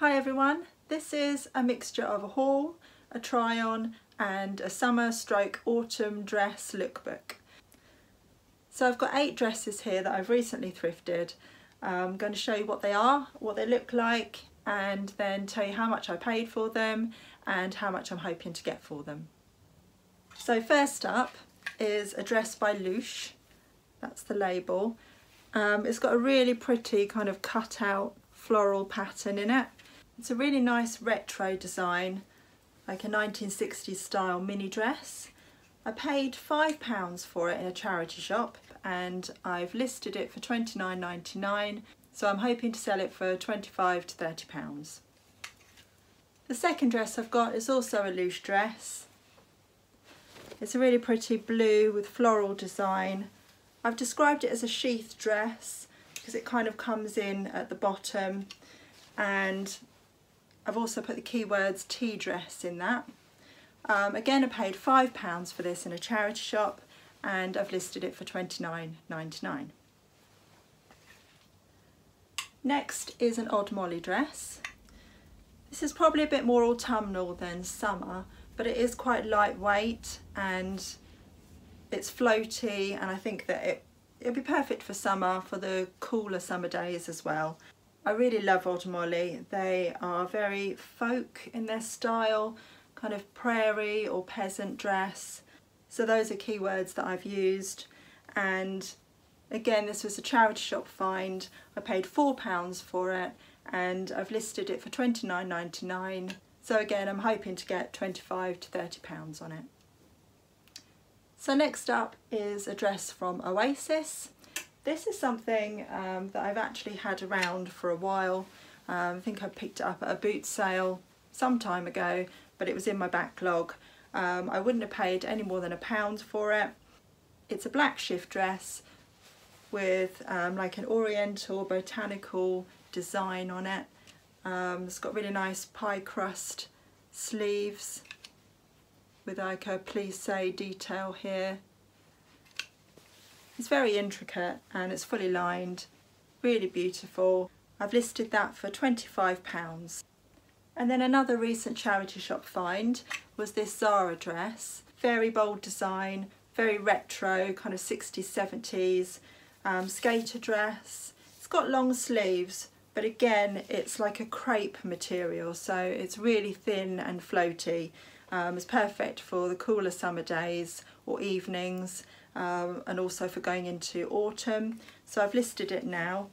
Hi everyone, this is a mixture of a haul, a try on and a summer stroke autumn dress lookbook. So I've got eight dresses here that I've recently thrifted. I'm going to show you what they are, what they look like and then tell you how much I paid for them and how much I'm hoping to get for them. So first up is a dress by Louche, that's the label. Um, it's got a really pretty kind of cut out floral pattern in it. It's a really nice retro design, like a 1960s style mini dress. I paid £5 for it in a charity shop and I've listed it for $29.99 so I'm hoping to sell it for 25 to 30 pounds. The second dress I've got is also a Louche dress. It's a really pretty blue with floral design. I've described it as a sheath dress because it kind of comes in at the bottom and I've also put the keywords tea dress in that. Um, again I paid £5 for this in a charity shop and I've listed it for $29.99. Next is an Odd Molly dress. This is probably a bit more autumnal than summer, but it is quite lightweight and it's floaty and I think that it, it'll be perfect for summer, for the cooler summer days as well. I really love Odd Molly. They are very folk in their style, kind of prairie or peasant dress. So those are keywords that I've used and Again, this was a charity shop find. I paid £4 for it and I've listed it for $29.99. So again, I'm hoping to get 25 to 30 pounds on it. So next up is a dress from Oasis. This is something um, that I've actually had around for a while. Um, I think I picked it up at a boot sale some time ago, but it was in my backlog. Um, I wouldn't have paid any more than a pound for it. It's a black shift dress with um, like an oriental botanical design on it. Um, it's got really nice pie crust sleeves with like a plissé detail here. It's very intricate and it's fully lined, really beautiful. I've listed that for £25. And then another recent charity shop find was this Zara dress. Very bold design, very retro, kind of 60s, 70s um, skater dress. It's got long sleeves, but again, it's like a crepe material, so it's really thin and floaty. Um, it's perfect for the cooler summer days or evenings, um, and also for going into autumn. So I've listed it now.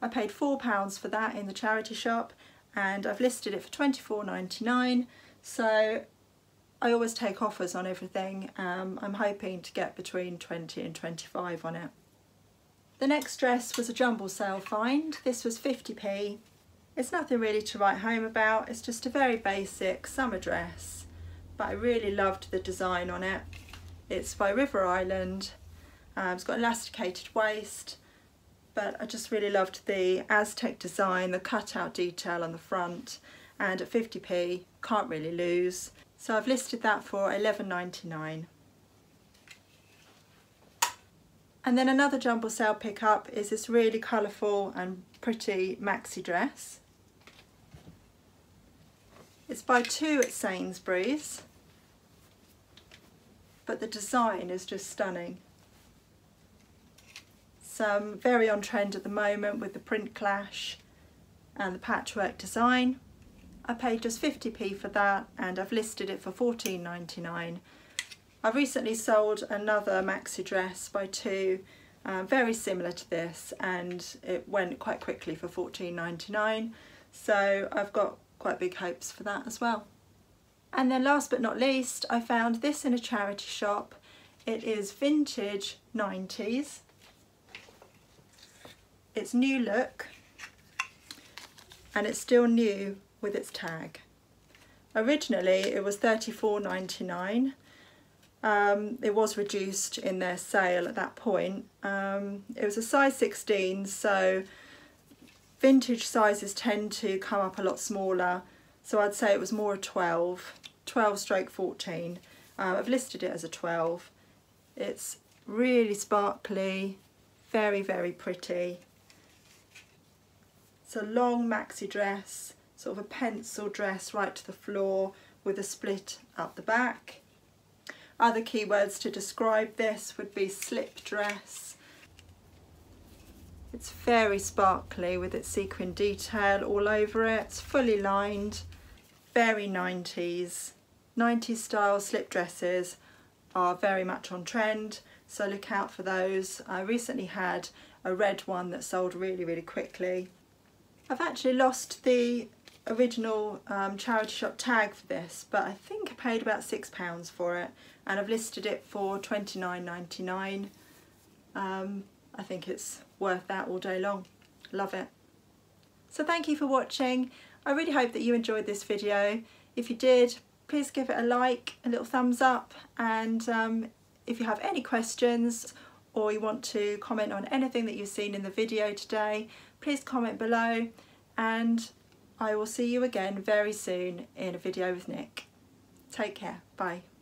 I paid £4 for that in the charity shop, and I've listed it for $24.99. So I always take offers on everything. Um, I'm hoping to get between 20 and 25 on it. The next dress was a jumble sale find. This was 50p. It's nothing really to write home about. It's just a very basic summer dress, but I really loved the design on it. It's by River Island. Um, it's got elasticated waist, but I just really loved the Aztec design, the cutout detail on the front, and at 50p, can't really lose. So I've listed that for 11.99. And then another jumble sale pickup is this really colourful and pretty maxi dress. It's by TU at Sainsbury's, but the design is just stunning. Some very on trend at the moment with the print clash and the patchwork design. I paid just 50p for that and I've listed it for 14.99 I've recently sold another maxi dress by TU, uh, very similar to this, and it went quite quickly for $14.99. So I've got quite big hopes for that as well. And then last but not least, I found this in a charity shop. It is vintage 90s. It's New Look and it's still new with its tag. Originally it was $34.99 um, it was reduced in their sale at that point. Um, it was a size 16 so vintage sizes tend to come up a lot smaller so I'd say it was more a 12, 12 stroke 14. Um, I've listed it as a 12. It's really sparkly, very very pretty. It's a long maxi dress, sort of a pencil dress right to the floor with a split at the back. Other keywords to describe this would be slip dress. It's very sparkly with its sequin detail all over it. It's fully lined, very 90s. 90s style slip dresses are very much on trend, so look out for those. I recently had a red one that sold really, really quickly. I've actually lost the original um, charity shop tag for this, but I think I paid about £6 for it and I've listed it for $29.99. Um, I think it's worth that all day long. Love it. So thank you for watching. I really hope that you enjoyed this video. If you did, please give it a like, a little thumbs up, and um, if you have any questions or you want to comment on anything that you've seen in the video today, please comment below and I will see you again very soon in a video with Nic. Take care. Bye.